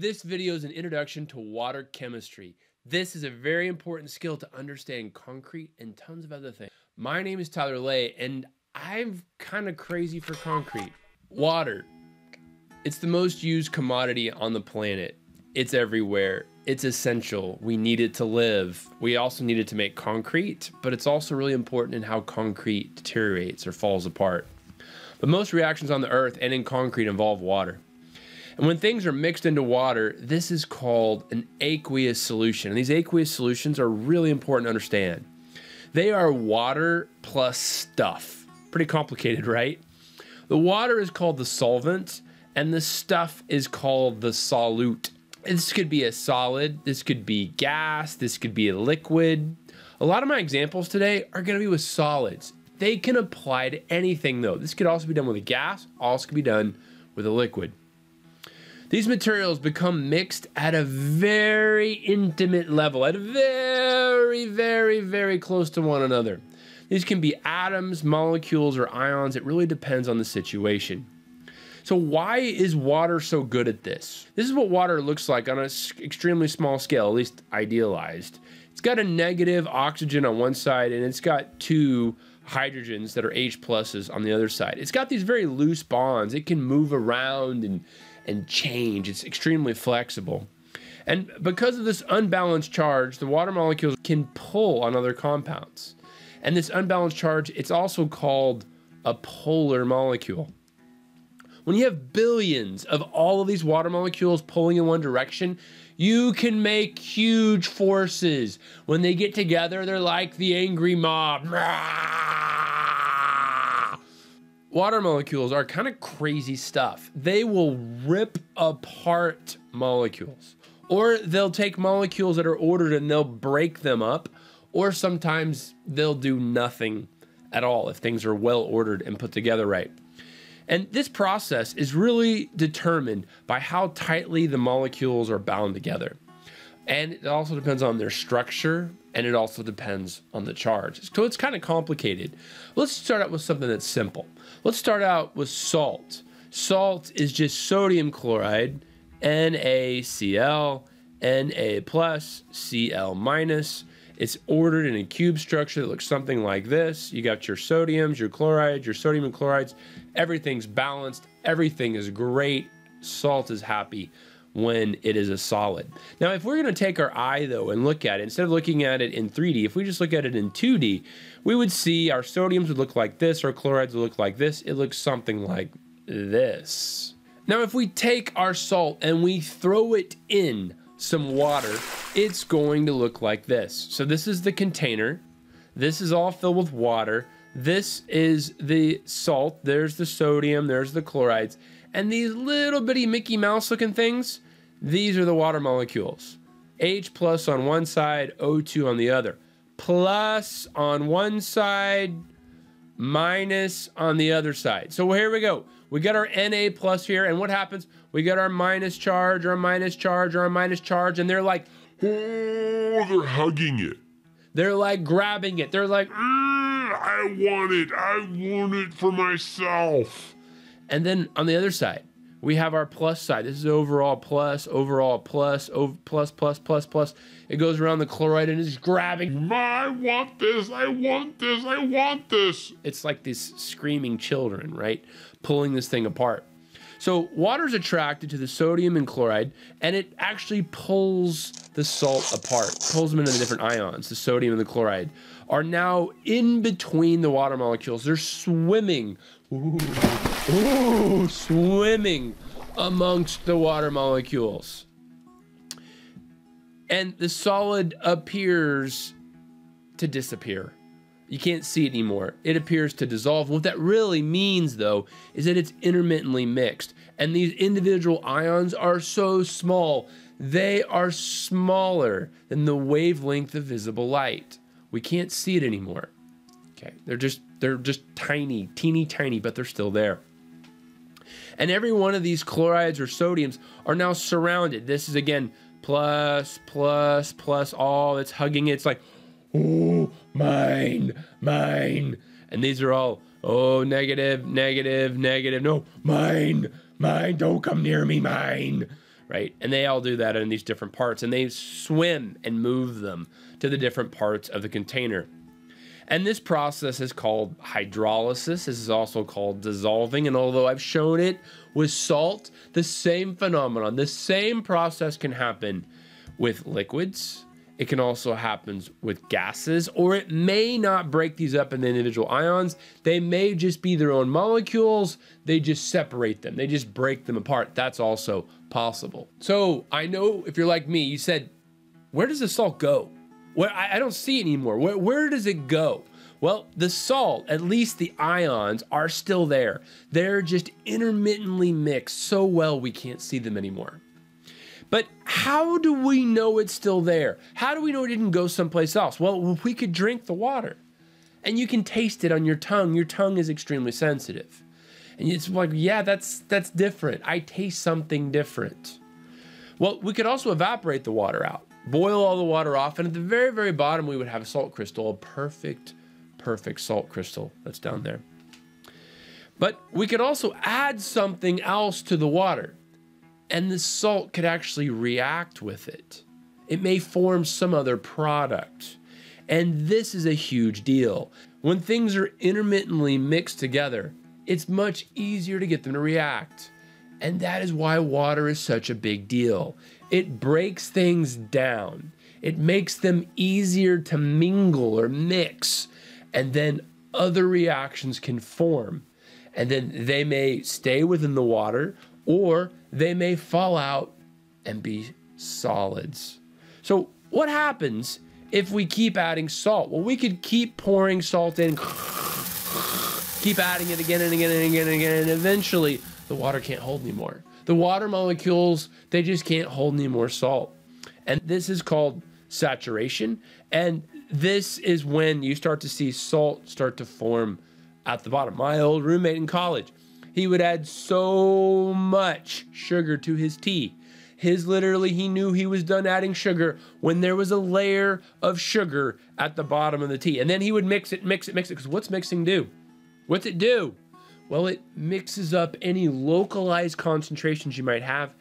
This video is an introduction to water chemistry. This is a very important skill to understand concrete and tons of other things. My name is Tyler Ley, and I'm kind of crazy for concrete. Water. It's the most used commodity on the planet. It's everywhere. It's essential. We need it to live. We also need it to make concrete, but it's also really important in how concrete deteriorates or falls apart. But most reactions on the earth and in concrete involve water. And when things are mixed into water, this is called an aqueous solution. And these aqueous solutions are really important to understand. They are water plus stuff. Pretty complicated, right? The water is called the solvent, and the stuff is called the solute. This could be a solid, this could be gas, this could be a liquid. A lot of my examples today are going to be with solids. They can apply to anything though. This could also be done with a gas, also could be done with a liquid. These materials become mixed at a very intimate level, at a very, very, very close to one another. These can be atoms, molecules, or ions. It really depends on the situation. So why is water so good at this? This is what water looks like on an extremely small scale, at least idealized. It's got a negative oxygen on one side and it's got two hydrogens that are H pluses on the other side. It's got these very loose bonds. It can move around and and change. It's extremely flexible. And because of this unbalanced charge, the water molecules can pull on other compounds. And this unbalanced charge, it's also called a polar molecule. When you have billions of all of these water molecules pulling in one direction, you can make huge forces. When they get together, they're like the angry mob. Water molecules are kind of crazy stuff. They will rip apart molecules, or they'll take molecules that are ordered and they'll break them up, or sometimes they'll do nothing at all if things are well ordered and put together right. And this process is really determined by how tightly the molecules are bound together. And it also depends on their structure and it also depends on the charge. So it's kind of complicated. Let's start out with something that's simple. Let's start out with salt. Salt is just sodium chloride, NaCl, Na plus, Cl minus. It's ordered in a cube structure that looks something like this. You got your sodiums, your chlorides, your sodium and chlorides. Everything's balanced. Everything is great. Salt is happy when it is a solid. Now, if we're going to take our eye though and look at it, instead of looking at it in 3D, if we just look at it in 2D, we would see our sodiums would look like this, our chlorides would look like this. It looks something like this. Now, if we take our salt and we throw it in some water, it's going to look like this. So this is the container. This is all filled with water. This is the salt. There's the sodium. There's the chlorides. And these little bitty Mickey Mouse looking things, these are the water molecules. H plus on one side, O2 on the other. Plus on one side, minus on the other side. So here we go. We got our Na plus here, and what happens? We got our minus charge, or minus charge, or minus charge, and they're like, oh, they're hugging it. They're like grabbing it. They're like, mm, I want it. I want it for myself. And then on the other side, we have our plus side. This is overall plus, overall plus, over, plus, plus, plus, plus. It goes around the chloride and it's grabbing. I want this, I want this, I want this. It's like these screaming children, right? Pulling this thing apart. So water's attracted to the sodium and chloride, and it actually pulls the salt apart, pulls them into the different ions. The sodium and the chloride are now in between the water molecules. They're swimming Ooh, ooh, swimming amongst the water molecules. And the solid appears to disappear. You can't see it anymore. It appears to dissolve. What that really means, though, is that it's intermittently mixed. And these individual ions are so small, they are smaller than the wavelength of visible light. We can't see it anymore. Okay, they're just they're just tiny, teeny tiny, but they're still there. And every one of these chlorides or sodiums are now surrounded. This is again plus, plus, plus, all it's hugging it. It's like, oh, mine, mine. And these are all, oh, negative, negative, negative. No, mine, mine, don't come near me, mine. right? And they all do that in these different parts and they swim and move them to the different parts of the container. And this process is called hydrolysis. This is also called dissolving. And although I've shown it with salt, the same phenomenon, the same process can happen with liquids. It can also happen with gases, or it may not break these up into individual ions. They may just be their own molecules. They just separate them, they just break them apart. That's also possible. So I know if you're like me, you said, Where does the salt go? Where I, I don't see it anymore. Where, where does it go? Well, the salt, at least the ions, are still there. They're just intermittently mixed so well we can't see them anymore. But how do we know it's still there? How do we know it didn't go someplace else? Well, we could drink the water and you can taste it on your tongue. Your tongue is extremely sensitive. And it's like, yeah, that's that's different. I taste something different. Well, we could also evaporate the water out boil all the water off, and at the very, very bottom, we would have a salt crystal, a perfect, perfect salt crystal that's down there. But we could also add something else to the water, and the salt could actually react with it. It may form some other product. And this is a huge deal. When things are intermittently mixed together, it's much easier to get them to react. And that is why water is such a big deal. It breaks things down. It makes them easier to mingle or mix. And then other reactions can form. And then they may stay within the water or they may fall out and be solids. So, what happens if we keep adding salt? Well, we could keep pouring salt in, keep adding it again and again and again and again, and eventually the water can't hold anymore. The water molecules, they just can't hold any more salt. And this is called saturation. And this is when you start to see salt start to form at the bottom. My old roommate in college, he would add so much sugar to his tea. His literally, he knew he was done adding sugar when there was a layer of sugar at the bottom of the tea. And then he would mix it, mix it, mix it. Because what's mixing do? What's it do? Well, it mixes up any localized concentrations you might have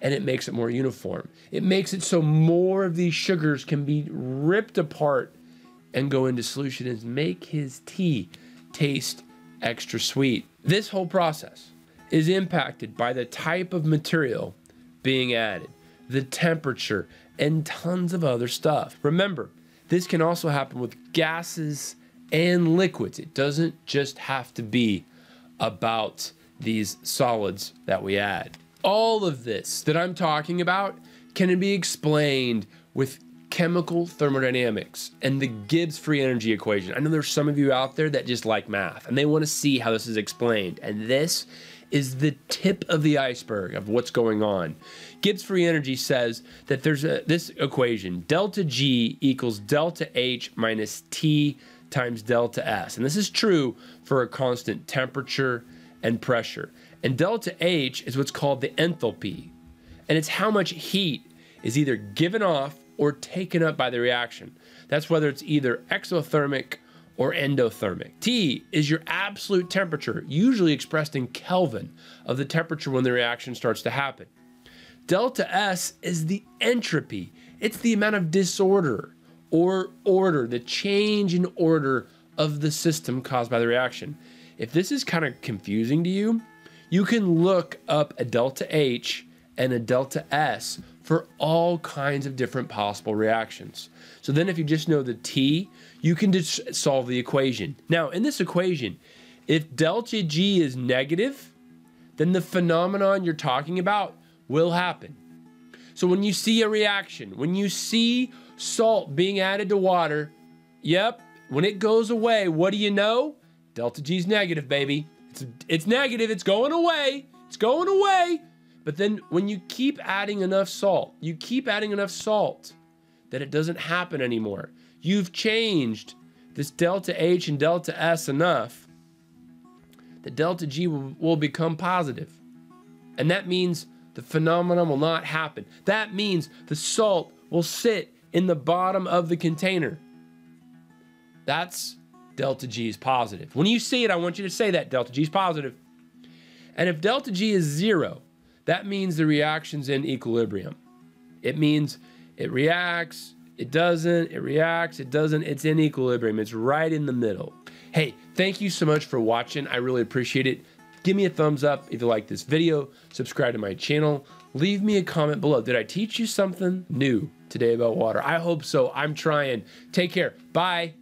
and it makes it more uniform. It makes it so more of these sugars can be ripped apart and go into solution and make his tea taste extra sweet. This whole process is impacted by the type of material being added, the temperature, and tons of other stuff. Remember, this can also happen with gases and liquids. It doesn't just have to be about these solids that we add. All of this that I'm talking about can be explained with chemical thermodynamics and the Gibbs free energy equation. I know there's some of you out there that just like math and they want to see how this is explained. And this is the tip of the iceberg of what's going on. Gibbs free energy says that there's a, this equation delta G equals delta H minus T times delta S. And this is true for a constant temperature and pressure. And delta H is what's called the enthalpy. And it's how much heat is either given off or taken up by the reaction. That's whether it's either exothermic or endothermic. T is your absolute temperature, usually expressed in Kelvin, of the temperature when the reaction starts to happen. Delta S is the entropy. It's the amount of disorder or order, the change in order of the system caused by the reaction. If this is kind of confusing to you, you can look up a delta H and a delta S for all kinds of different possible reactions. So then if you just know the T, you can just solve the equation. Now, in this equation, if delta G is negative, then the phenomenon you're talking about will happen. So when you see a reaction, when you see salt being added to water, yep, when it goes away, what do you know? Delta G is negative, baby. It's, it's negative, it's going away, it's going away. But then when you keep adding enough salt, you keep adding enough salt that it doesn't happen anymore. You've changed this delta H and delta S enough that delta G will, will become positive. And that means the phenomenon will not happen. That means the salt will sit in the bottom of the container. That's delta G is positive. When you see it, I want you to say that delta G is positive. And if delta G is zero, that means the reaction's in equilibrium. It means it reacts, it doesn't, it reacts, it doesn't, it's in equilibrium. It's right in the middle. Hey, thank you so much for watching. I really appreciate it. Give me a thumbs up if you like this video, subscribe to my channel, leave me a comment below. Did I teach you something new today about water? I hope so. I'm trying. Take care. Bye.